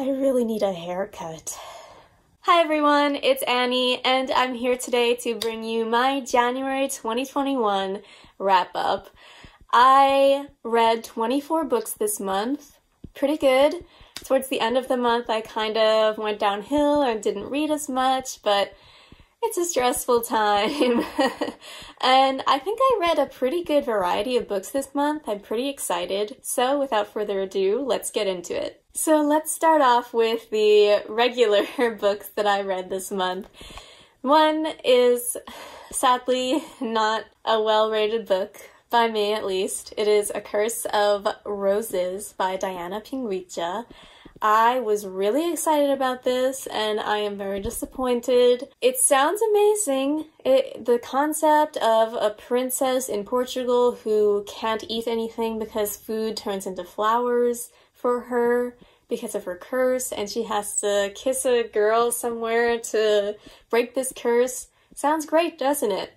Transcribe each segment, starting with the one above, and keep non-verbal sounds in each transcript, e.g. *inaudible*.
I really need a haircut. Hi everyone, it's Annie, and I'm here today to bring you my January 2021 wrap up. I read 24 books this month. Pretty good. Towards the end of the month, I kind of went downhill and didn't read as much, but it's a stressful time. *laughs* and I think I read a pretty good variety of books this month. I'm pretty excited. So without further ado, let's get into it. So let's start off with the *laughs* regular books that I read this month. One is sadly not a well rated book, by me at least. It is A Curse of Roses by Diana Pinguicha. I was really excited about this and I am very disappointed. It sounds amazing. It, the concept of a princess in Portugal who can't eat anything because food turns into flowers for her because of her curse and she has to kiss a girl somewhere to break this curse sounds great, doesn't it?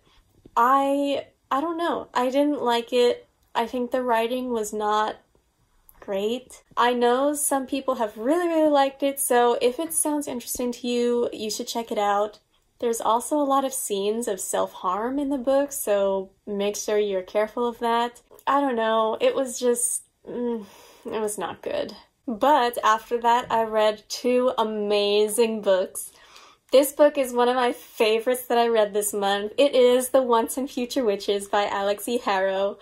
I I don't know. I didn't like it. I think the writing was not great. I know some people have really, really liked it, so if it sounds interesting to you, you should check it out. There's also a lot of scenes of self harm in the book, so make sure you're careful of that. I don't know, it was just. Mm, it was not good. But after that, I read two amazing books. This book is one of my favorites that I read this month. It is The Once and Future Witches by Alix E. Harrow.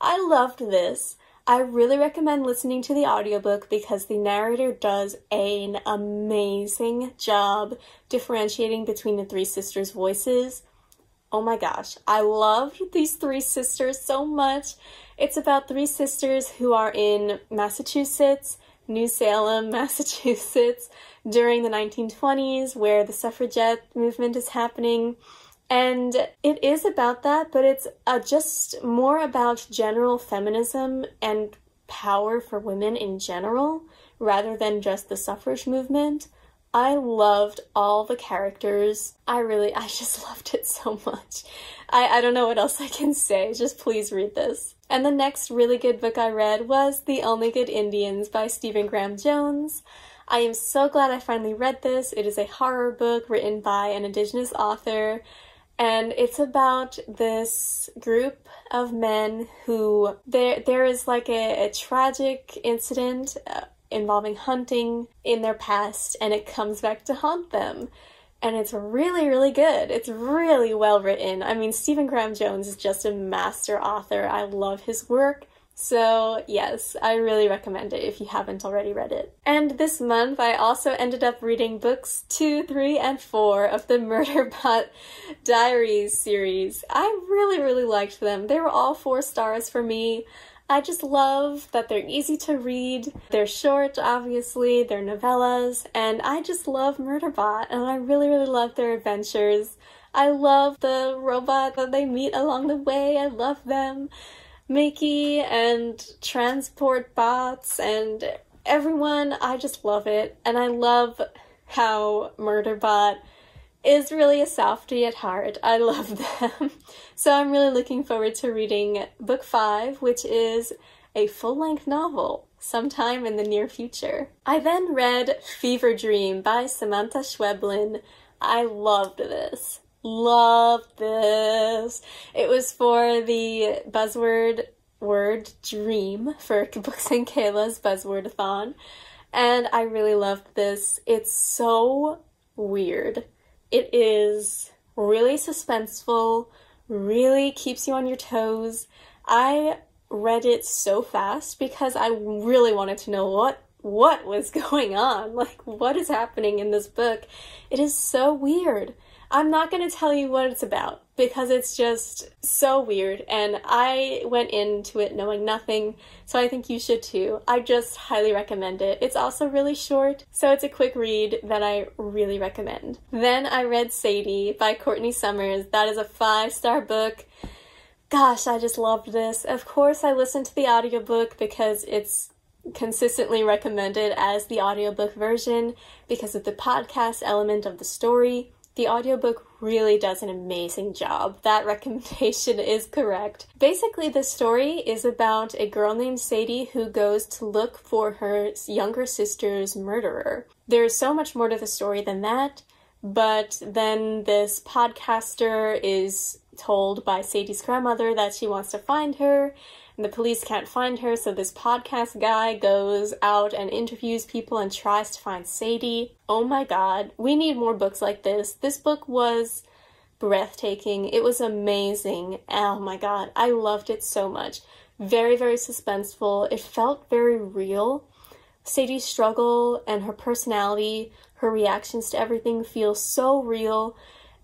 I loved this. I really recommend listening to the audiobook because the narrator does an amazing job differentiating between the three sisters' voices. Oh my gosh, I loved these three sisters so much. It's about three sisters who are in Massachusetts, New Salem, *laughs* Massachusetts during the 1920s where the suffragette movement is happening and it is about that, but it's uh, just more about general feminism and power for women in general rather than just the suffrage movement. I loved all the characters. I really, *laughs* I just loved it so much. I, I don't know what else I can say. Just please read this. And the next really good book I read was The Only Good Indians by Stephen Graham Jones. I am so glad I finally read this. It is a horror book written by an indigenous author and it's about this group of men who there there is like a, a tragic incident uh, involving hunting in their past and it comes back to haunt them. And it's really really good. It's really well written. I mean stephen graham jones is just a master author. I love his work so, yes, I really recommend it if you haven't already read it. And this month, I also ended up reading books 2, 3, and 4 of the *laughs* Murderbot Diaries series. I really, really liked them. They were all four stars for me. I just love that they're easy to read. They're short, obviously, they're novellas, and I just love Murderbot, and I really, really love their adventures. I love the robot that they meet along the way. I love them. Miki and transport bots and everyone. I just love it. And I love how Murderbot is really a softie at heart. I love *laughs* them. so I'm really looking forward to reading book five, which is a full length novel sometime in the near future. I then read Fever Dream by Samantha Schweblin. I loved this. Love this. It was for the buzzword word dream for *laughs* Books and Kayla's buzzwordathon. And I really loved this. It's so weird. It is really suspenseful, really keeps you on your toes. I read it so fast because I really wanted to know what what was *laughs* going on. Like what is happening in this book? It is so weird. I'm not going to tell you what it's about because it's just so weird and I went into it knowing nothing, so I think you should too. I just highly recommend it. It's also really short, so it's a quick read that I really recommend. Then I read Sadie by Courtney Summers. That is a five star book. Gosh, I just loved this. Of course, I listened to the audiobook because it's consistently recommended as the audiobook version because of the podcast element of the story The audiobook really does an amazing job. That *laughs* recommendation is correct. Basically, the story is about a girl named Sadie who goes to look for her younger sister's murderer. There's so much more to the story than that, but then this podcaster is told by Sadie's grandmother that she wants to find her, and the police can't find her, so this podcast guy goes out and interviews people and tries to find Sadie. Oh my god, we need more books like this. This book was breathtaking. It was amazing. Oh my god, I loved it so much. Very, very suspenseful. It felt very real. Sadie's struggle and her personality, her reactions to everything feel so real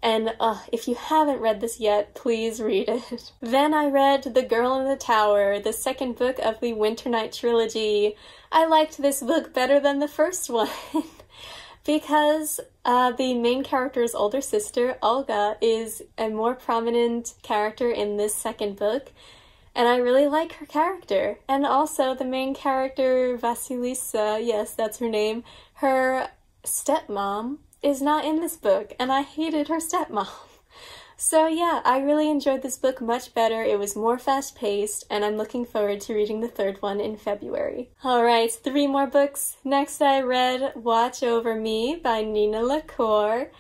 and uh, if you haven't read this yet, please read it. *laughs* then I read The Girl in the Tower, the second book of the Winter Night trilogy. I liked this book better than the first *laughs* one. because uh, the main character's older sister, Olga, is a more prominent character in this second book, and I really like her character. And also, the main character, Vasilisa, yes, that's her name, her stepmom is not in this book, and I hated her stepmom. So yeah, I really enjoyed this book much better. It was more fast paced, and I'm looking forward to reading the third one in February. Alright, three more books. Next I read Watch Over Me by Nina LaCour.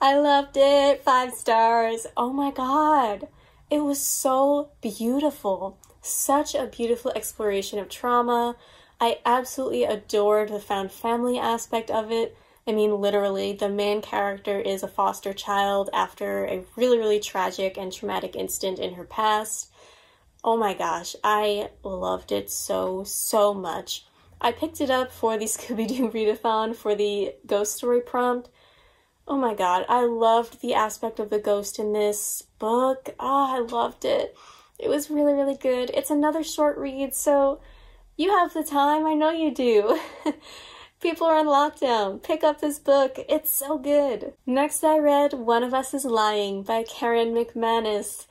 I loved it. Five stars. Oh my god. It was so beautiful. Such a beautiful exploration of trauma. I absolutely adored the found family aspect of it. I mean, literally, the main character is a foster child after a really, really tragic and traumatic incident in her past. Oh my gosh, I loved it so, so much. I picked it up for the *laughs* Scooby Doo readathon for the ghost story prompt. Oh my god, I loved the aspect of the ghost in this book. Ah, oh, I loved it. It was really, really good. It's another short read, so you have the time. I know you do. *laughs* People are on lockdown. Pick up this book. It's so good. Next, I read One of Us is Lying by Karen McManus.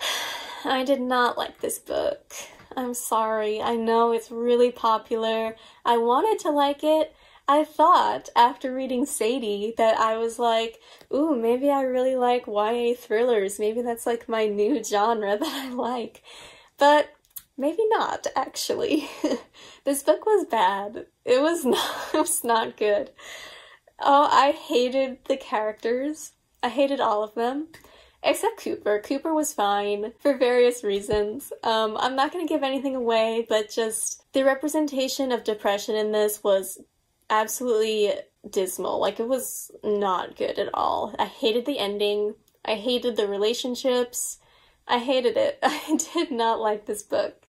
*sighs* I did not like this book. I'm sorry. I know it's really popular. I wanted to like it. I thought after reading Sadie that I was like, ooh, maybe I really like YA thrillers. Maybe that's like my new *laughs* genre that I like. But maybe not, actually. *laughs* this book was bad. It was *laughs* not it was not good. Oh, I hated the characters. I hated all of them. Except Cooper. Cooper was fine for various reasons. Um, I'm not gonna give anything away, but just the representation of depression in this was absolutely dismal. Like, it was not good at all. I hated the ending. I hated the relationships. I hated it. *laughs* I did not like this book.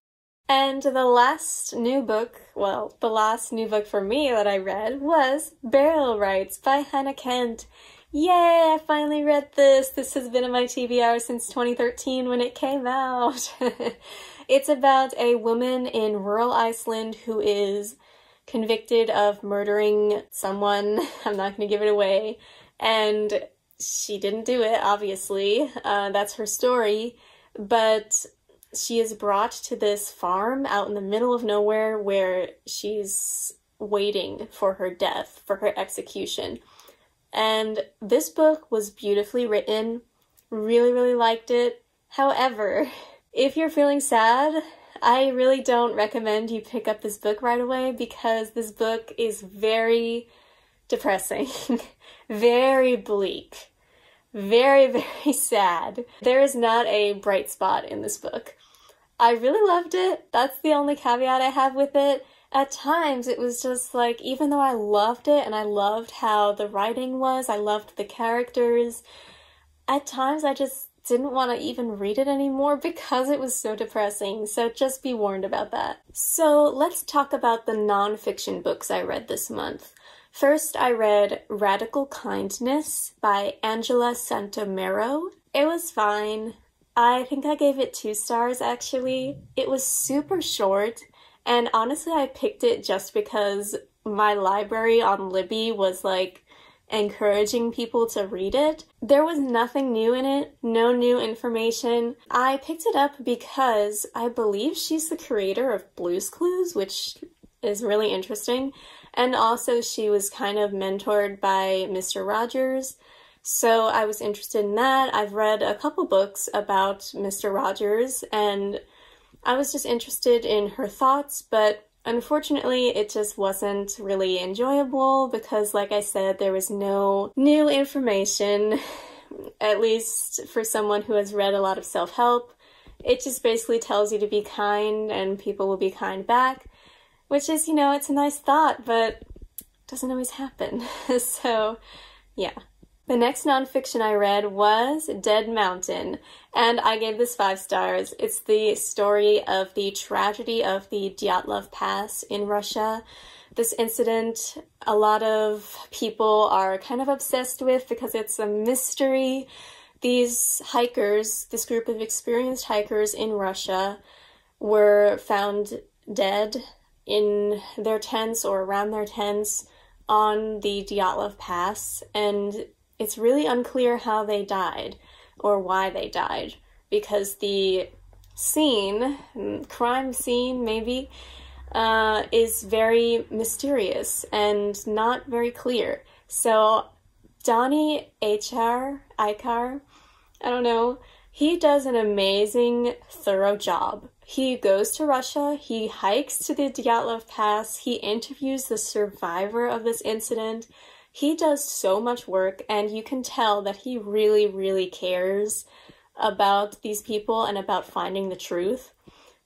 And the last new book, well, the last new book for me that I read was Burial Rites by Hannah Kent. Yay, I finally read this. This has been in my TBR since 2013 when it came out. *laughs* it's about a woman in rural Iceland who is convicted of murdering someone. *laughs* I'm not going to give it away. And she didn't do it, obviously. Uh, that's her story. But she is brought to this farm out in the middle of nowhere where she's waiting for her death, for her execution. And this book was beautifully written. Really, really liked it. However, *laughs* if you're feeling sad, I really don't recommend you pick up this book right away because this book is very depressing, *laughs* very bleak, very, *laughs* very sad. There is not a bright spot in this book. I really loved it. That's the only caveat I have with it. At times, it was just like, even though I loved it and I loved how the writing was, I loved the characters, at times I just didn't want to even read it anymore *laughs* because it was so depressing, so just be warned about that. So let's talk about the nonfiction books I read this month. First, I read Radical Kindness by Angela Santomero. It was fine. I think I gave it two stars actually. It was super short, and honestly, I picked it just because my library on Libby was like encouraging people to read it. There was nothing new in it, no new information. I picked it up because I believe she's the creator of Blues Clues, which is really interesting. And also, she was kind of mentored by Mr. Rogers. So I was interested in that. I've read a couple books about Mr. Rogers and I was just interested in her thoughts, but Unfortunately, it just wasn't really enjoyable because, like I said, there was no new information, *laughs* at least for someone who has read a lot of self help. It just basically tells you to be kind and people will be kind back, which is, you know, it's a nice thought, but doesn't always happen. *laughs* so, yeah. The next nonfiction I read was Dead Mountain, and I gave this five stars. It's the story of the tragedy of the Dyatlov Pass in Russia. This incident, a lot of people are kind of obsessed with because it's a mystery. These hikers, this group of experienced hikers in Russia, were found dead in their tents or around their tents on the Dyatlov Pass, and it's really unclear how they died or why they died because the scene, crime scene maybe, uh, is very mysterious and not very clear. So Donnie H.R. Icar, I don't know, he does an amazing, thorough job. He goes to Russia, he hikes to the Dyatlov Pass, he interviews the survivor of this incident, he does so much work, and you can tell that he really, really cares about these people and about finding the truth.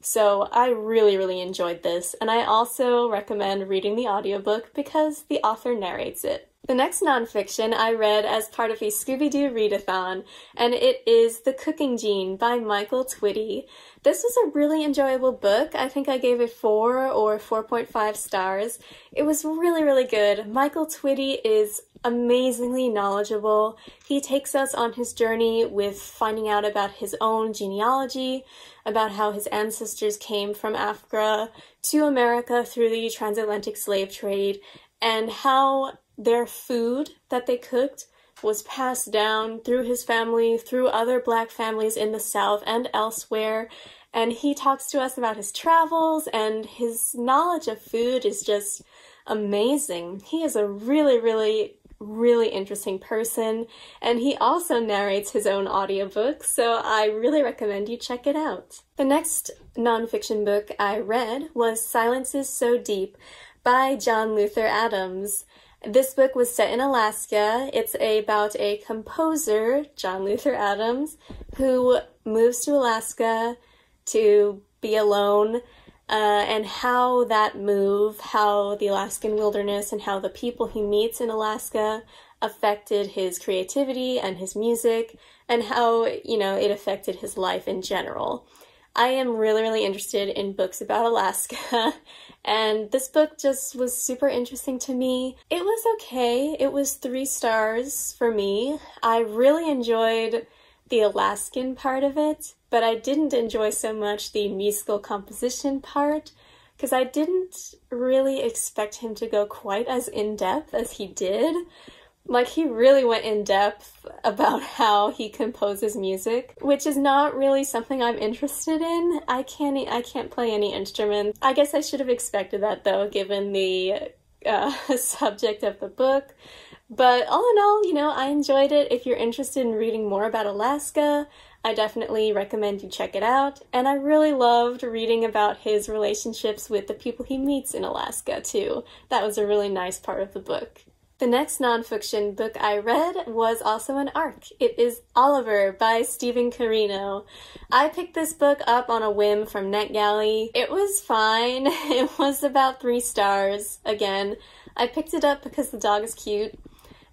So I really, really enjoyed this, and I also recommend reading the audiobook because the author narrates it. The next nonfiction I read as part of a Scooby Doo readathon, and it is The Cooking Gene by Michael Twitty. This was a really enjoyable book. I think I gave it 4 or 4.5 stars. It was really, really good. Michael Twitty is amazingly knowledgeable. He takes us on his journey with finding out about his own genealogy, about how his ancestors came from Africa to America through the transatlantic slave trade, and how their food that they cooked was passed down through his family, through other black families in the South and elsewhere. And he talks to us about his travels, and his knowledge of food is just amazing. He is a really, really, really interesting person, and he also narrates his own audiobook, so I really recommend you check it out. The next nonfiction book I read was Silences So Deep by John Luther Adams. This book was set in Alaska. It's about a composer, John Luther Adams, who moves to Alaska to be alone, uh, and how that move, how the Alaskan wilderness, and how the people he meets in Alaska affected his creativity and his music, and how, you know, it affected his life in general. I am really, really interested in books about Alaska, *laughs* and this book just was super interesting to me. It was okay. It was three stars for me. I really enjoyed the Alaskan part of it, but I didn't enjoy so much the musical composition part because I didn't really expect him to go quite as in depth as he did. Like he really went in depth about *laughs* how he composes music, which is not really something I'm interested in. I can't I can't play any instrument. I guess I should have expected that though, given the uh, *laughs* subject of the book. But all in all, you know, I enjoyed it. If you're interested in reading more about Alaska, I definitely recommend you check it out. And I really loved reading about his relationships with the people he meets in Alaska, too. That was a really nice part of the book. The next nonfiction book I read was also an ARC. It is Oliver by Stephen Carino. I picked this book up on a whim from NetGalley. It was fine. *laughs* It was about three stars. Again, I picked it up because the dog is cute.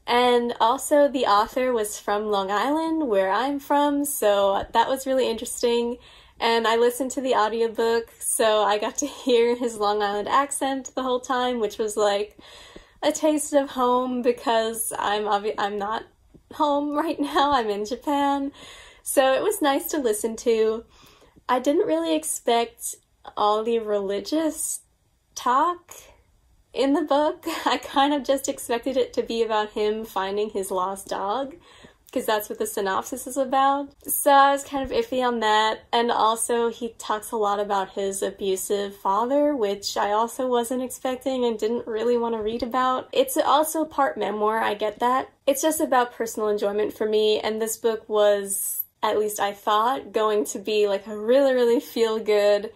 And also, the author was from Long Island, where I'm from, so that was really interesting. And I listened to the audiobook, so I got to *laughs* hear his Long Island accent the whole time, which was like a taste of home because I'm obvi- I'm not home *laughs* right now. I'm in Japan. So it was nice to listen to. I didn't really expect all the religious talk in the book. *laughs* I kind of just expected it to be about him finding his lost dog. Because that's what the synopsis is about. So I was kind of iffy on that. And also, he talks a lot about his abusive father, which I also wasn't expecting and didn't really want to read about. It's also part memoir, I get that. It's just about personal enjoyment for me, and this book was, at least I thought, going to be like a really, really feel good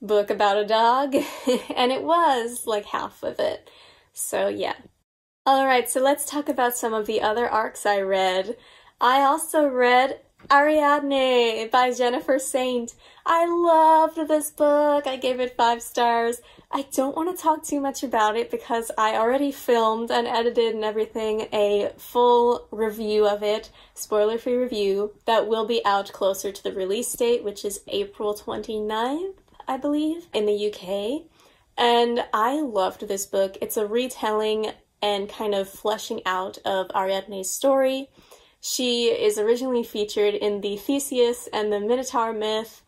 book about a dog, *laughs* and it was like half of it. So, yeah. Alright, so let's talk about some of the other arcs I read. I also read Ariadne by Jennifer Saint. I loved this book. I gave it five stars. I don't want to talk too much about it because I already filmed and edited and everything a full review of it, spoiler free review, that will be out closer to the release date, which is April 29th, I believe, in the UK. And I loved this book. It's a retelling and kind of fleshing out of Ariadne's story. She is originally featured in the Theseus and the Minotaur myth,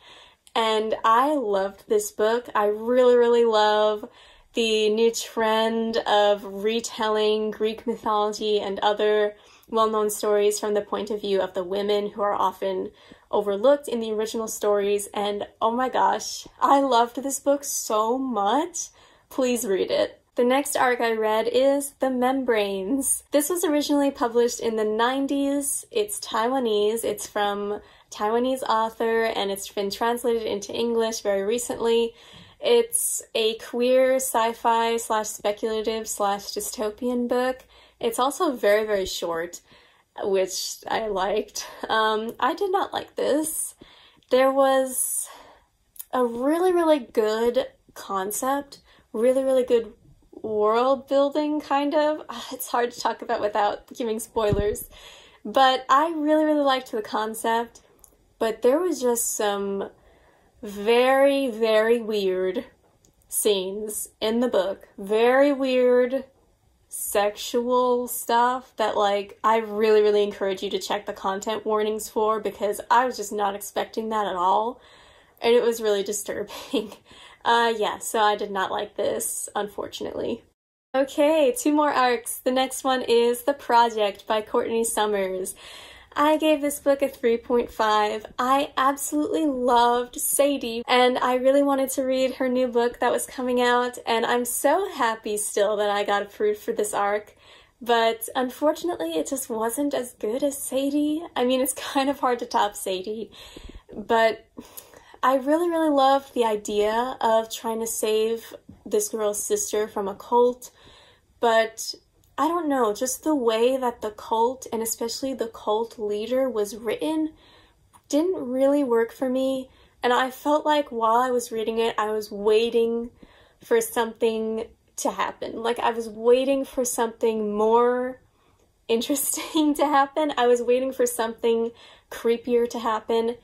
and I loved this book. I really, really love the new trend of retelling Greek mythology and other well known stories from the point of view of the women who are often overlooked in the original stories. And oh my gosh, I loved this book so much. Please read it. The next arc I read is The Membranes. This was originally published in the 90s. It's Taiwanese. It's from Taiwanese author and it's been translated into English very recently. It's a queer sci-fi slash speculative slash dystopian book. It's also very, very short, which I liked. Um, I did not like this. There was a really, really good concept, really, really good world building, kind of. *sighs* It's hard to talk about without giving spoilers. But I really, really liked the concept. But there was just some very, very weird scenes in the book. Very weird sexual stuff that like I really really encourage you to check the content warnings for because I was just not expecting that at all and it was really *laughs* disturbing. Uh, yeah, so I did not like this, unfortunately. Okay, two more arcs. The next one is The Project by Courtney Summers. I gave this book a 3.5. I absolutely loved Sadie, and I really wanted to read her new book that was coming out, and I'm so happy still that I got approved for this arc. But unfortunately, it just wasn't as good as Sadie. I mean, it's *laughs* kind of hard to top Sadie, but I really, really loved the idea of trying to save this girl's sister from a cult, but I don't know, just the way that the cult, and especially the cult leader, was written didn't really work for me. And I felt like while I was reading it, I was waiting for something to happen. Like I was waiting for something more interesting *laughs* to happen. I was waiting for something creepier to happen.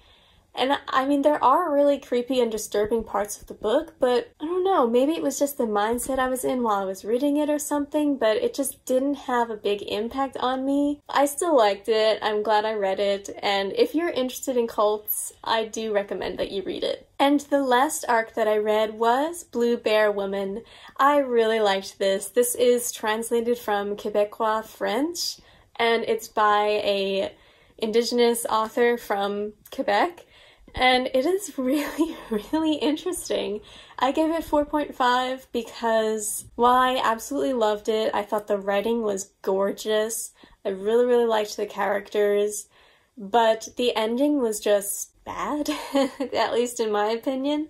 And I mean, there are really creepy and disturbing parts of the book, but I don't know, maybe it was just the mindset I was in while I was reading it or something, but it just didn't have a big impact on me. I still liked it, I'm glad I read it, and if you're interested in cults, I do recommend that you read it. And the last arc that I read was Blue Bear Woman. I really liked this. This is translated from Quebecois French, and it's by a indigenous author from Quebec and it is *laughs* really, really interesting. I gave it 4.5 because while I absolutely loved it, I thought the writing was gorgeous. I really, really liked the characters, but the ending was just bad, *laughs* at least in my opinion.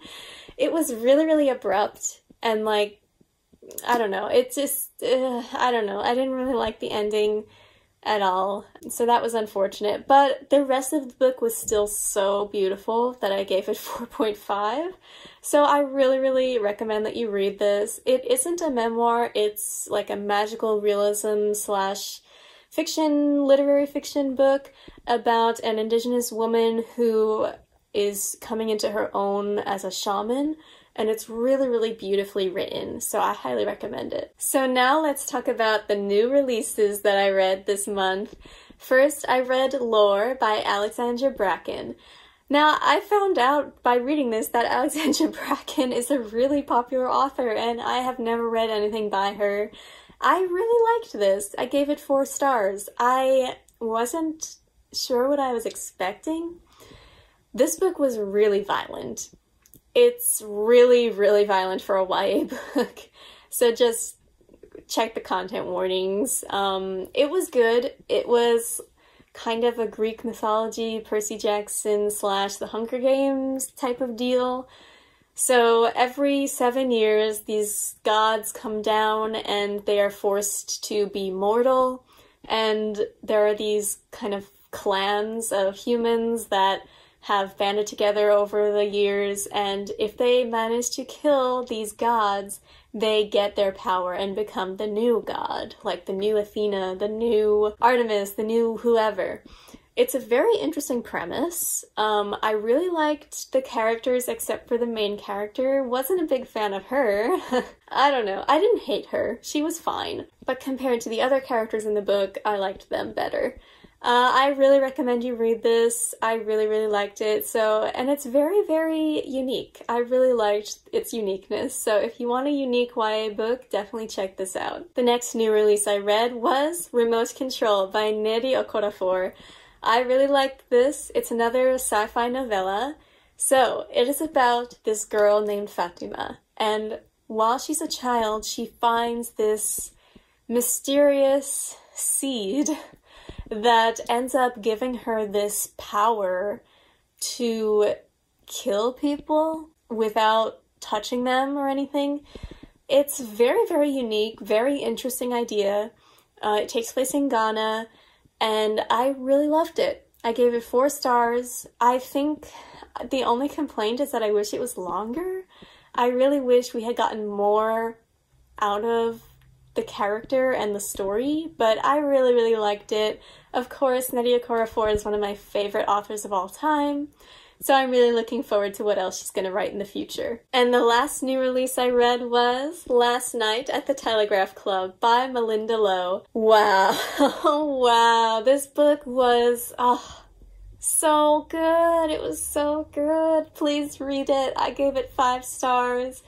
It was really, really abrupt and like, I don't know, it just, uh, I don't know, I didn't really like the ending at all. So that was unfortunate. But the rest of the book was still so beautiful that I gave it *laughs* 4.5. So I really, really recommend that you read this. It isn't a memoir, it's like a magical realism slash fiction, literary fiction book about an indigenous woman who is coming into her own as a shaman and it's really, really beautifully written, so I highly recommend it. So now let's talk about the new releases that I read this month. First, I read Lore by Alexandra Bracken. Now, I found out by reading this that *laughs* Alexandra Bracken is a really popular author, and I have never read anything by her. I really liked this. I gave it four stars. I wasn't sure what I was expecting. This book was really violent. It's really, really violent for a YA book. *laughs* So just check the content warnings. Um, it was good. It was kind of a Greek mythology, Percy Jackson slash the Hunger Games type of deal. So every seven years, these gods come down and they are forced to be mortal. And there are these kind of clans of humans that have banded together over the years. And if they manage to kill these gods, they get their power and become the new god, like the new Athena, the new Artemis, the new whoever. It's a very interesting premise. Um, I really liked the characters except for the main character. Wasn't a big fan of her. *laughs* I don't know. I didn't hate her. She was fine. But compared to the other characters in the book, I liked them better. Uh, I really recommend you read this. I really, really liked it. So, and it's very, very unique. I really liked its uniqueness. So, if you want a unique YA book, definitely check this out. The next new release I read was Remote Control by Nnedi Okorafor. I really liked this. It's another sci fi novella. So, it is about this girl named Fatima. And while she's a child, she finds this mysterious seed that ends up giving her this power to kill people without touching them or anything. It's very, very unique, very interesting idea. Uh, it takes place in Ghana, and I really loved it. I gave it four stars. I think the only complaint is that I wish it was longer. I really wish we had gotten more out of the character and the story, but I really, really liked it. Of course, Nnedi Okorafor is one of my favorite authors of all time, so I'm really looking forward to what else she's going to write in the future. And the last new release I read was Last Night at the Telegraph Club by Malinda Lo. Wow, *laughs* wow, this book was, oh, so good. It was so good. Please read it. I gave it five stars.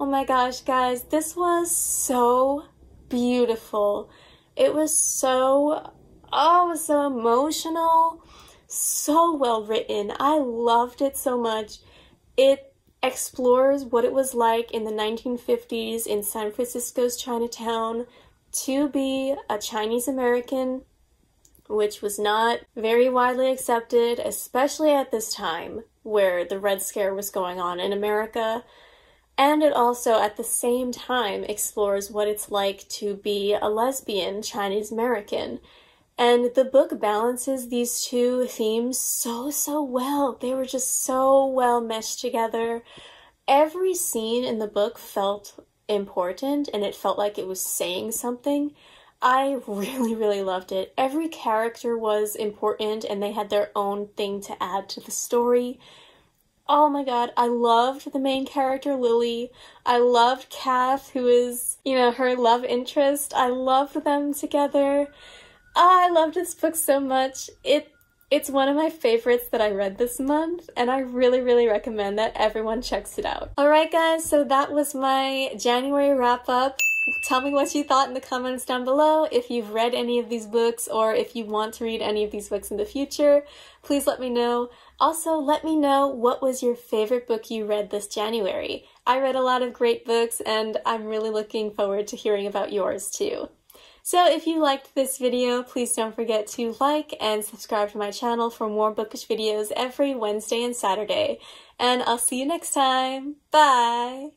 Oh my gosh, guys, this was so beautiful. It was so, oh, it was so emotional, so well written. I loved it so much. It explores what it was like in the 1950s in San Francisco's Chinatown to be a Chinese American, which was not very widely accepted, especially at this time where the Red Scare was going on in America. And it also, at the same time, explores what it's like to be a lesbian Chinese American. And the book balances these two themes so, so well. They were just so well meshed together. Every scene in the book felt important and it felt like it was saying something. I really, really loved it. Every character was important and they had their own thing to add to the story. Oh my god, I loved the main character, Lily. I loved Kath, who is, you know, her love interest. I loved them together. Oh, I loved this book so much. It it's one of my favorites that I read this month, and I really, really recommend that everyone checks it out. Alright guys, so that was my January wrap up. Tell me what you thought in the comments down below. If you've read any of these books or if you want to read any of these books in the future, please let me know. Also, let me know what was your favorite book you read this January. I read a lot of great books and I'm really looking forward to hearing about yours too. So if you liked this video, please don't forget to like and subscribe to my channel for more bookish videos every Wednesday and Saturday. And I'll see you next time. Bye!